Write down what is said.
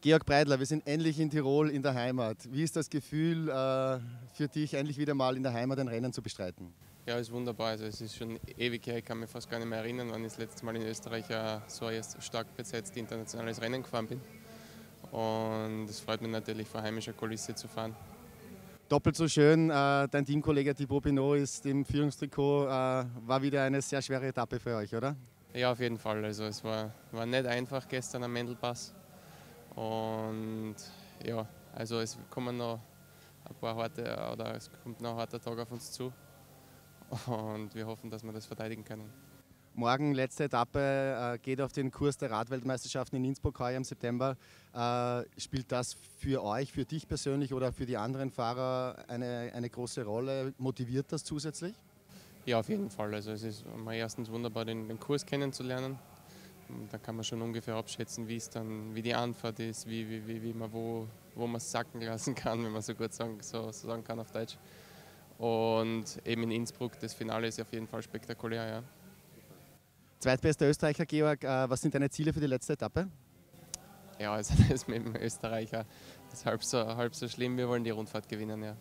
Georg Breidler, wir sind endlich in Tirol in der Heimat. Wie ist das Gefühl äh, für dich, endlich wieder mal in der Heimat ein Rennen zu bestreiten? Ja, ist wunderbar. Also es ist schon ewig her, ich kann mich fast gar nicht mehr erinnern, wann ich das letzte Mal in Österreich äh, so ein stark besetzt internationales Rennen gefahren bin. Und es freut mich natürlich, vor heimischer Kulisse zu fahren. Doppelt so schön, äh, dein Teamkollege Thibaut Pinot ist im Führungstrikot, äh, war wieder eine sehr schwere Etappe für euch, oder? Ja, auf jeden Fall. Also es war, war nicht einfach gestern am Mendelpass. Und ja, also es kommen noch ein paar harte oder es kommt noch ein harter Tag auf uns zu. Und wir hoffen, dass wir das verteidigen können. Morgen, letzte Etappe, äh, geht auf den Kurs der Radweltmeisterschaften in Innsbruck heuer im September. Äh, spielt das für euch, für dich persönlich oder für die anderen Fahrer eine, eine große Rolle? Motiviert das zusätzlich? Ja, auf jeden Fall. Also es ist mal erstens wunderbar, den, den Kurs kennenzulernen. Da kann man schon ungefähr abschätzen, wie es dann, wie die Anfahrt ist, wie, wie, wie, wie man wo, wo man es sacken lassen kann, wenn man so gut sagen, so, so sagen kann auf Deutsch. Und eben in Innsbruck, das Finale ist auf jeden Fall spektakulär. Ja. Zweitbester Österreicher, Georg, äh, was sind deine Ziele für die letzte Etappe? Ja, also das mit dem Österreicher ist halb so, halb so schlimm. Wir wollen die Rundfahrt gewinnen, ja.